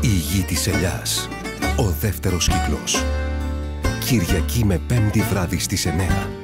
Η γη της ελιάς. Ο δεύτερος κύκλος. Κυριακή με πέμπτη βράδυ στις 9.